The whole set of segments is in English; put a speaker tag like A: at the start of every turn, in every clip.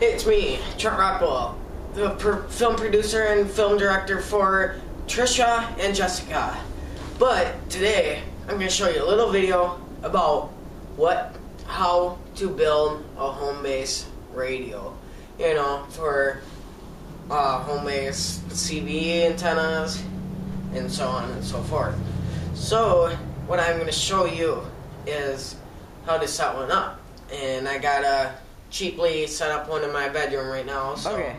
A: It's me, Trent Rockwell, the film producer and film director for Trisha and Jessica. But today, I'm going to show you a little video about what, how to build a home base radio. You know, for uh, home base CB antennas and so on and so forth. So, what I'm going to show you is how to set one up. And I got a cheaply set up one in my bedroom right now. So. Okay.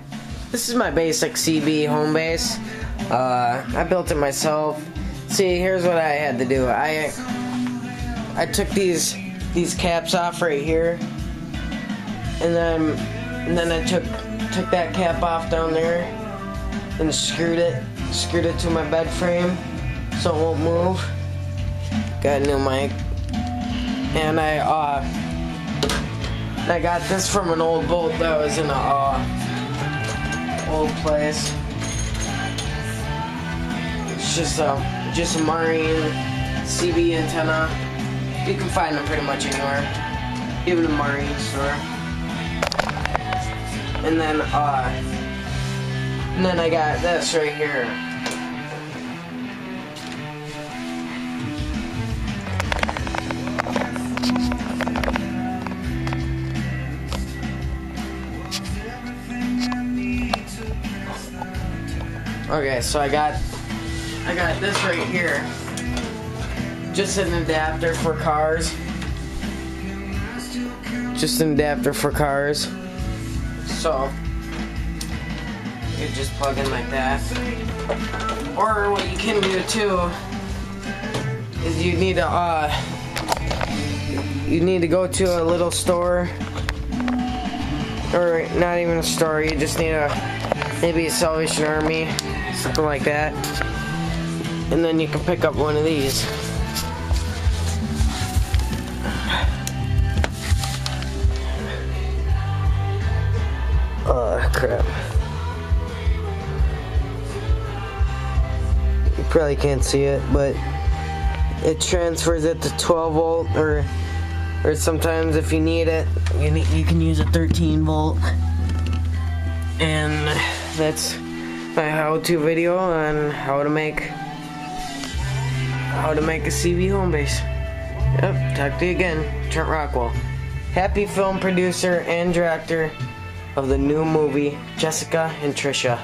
A: This is my basic CB home base. Uh, I built it myself. See, here's what I had to do. I I took these these caps off right here, and then and then I took took that cap off down there and screwed it screwed it to my bed frame so it won't move. Got a new mic, and I uh I got this from an old boat that was in a uh, old place. It's just a just a marine CB antenna. You can find them pretty much anywhere, even a marine store. And then uh, and then I got this right here. Okay, so I got I got this right here. Just an adapter for cars. Just an adapter for cars. So you just plug in like that. Or what you can do too is you need to uh you need to go to a little store or not even a store, you just need a maybe a Salvation Army something like that. And then you can pick up one of these. Oh crap. You probably can't see it, but it transfers it to 12 volt or or sometimes if you need it, you, need, you can use a 13 volt. And that's my how-to video on how to make how to make a CB home base. Yep, talk to you again, Trent Rockwell. Happy film producer and director of the new movie Jessica and Trisha.